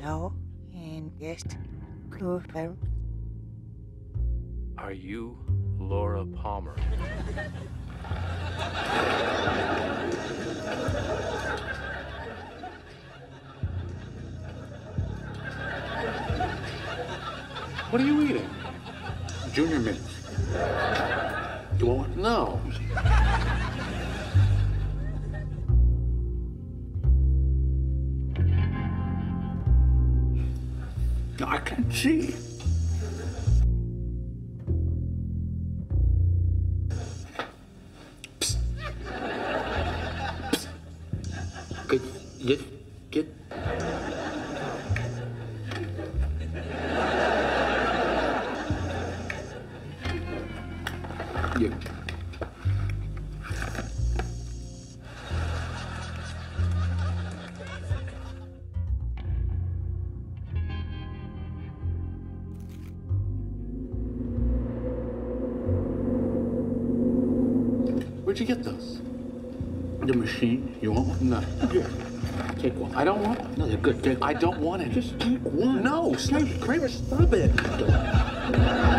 Hello, and guest Clover. Are you Laura Palmer? What are you eating? Junior mints. You want one? No. I can't see. Psst. Psst. Get, get, get. You. Where'd you get those? The machine. You want one? No. Here. Take one. I don't want one. No, they're good. Take I don't want it. Just take one. No, stop. Kramer, stop it.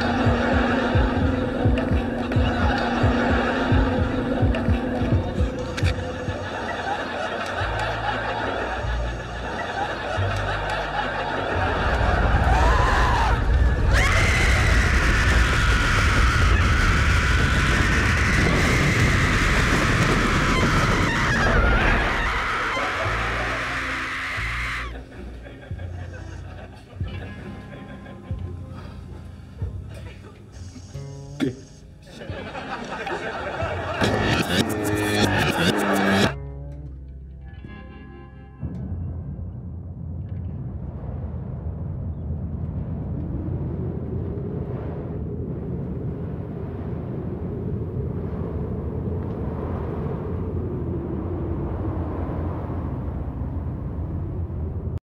Good.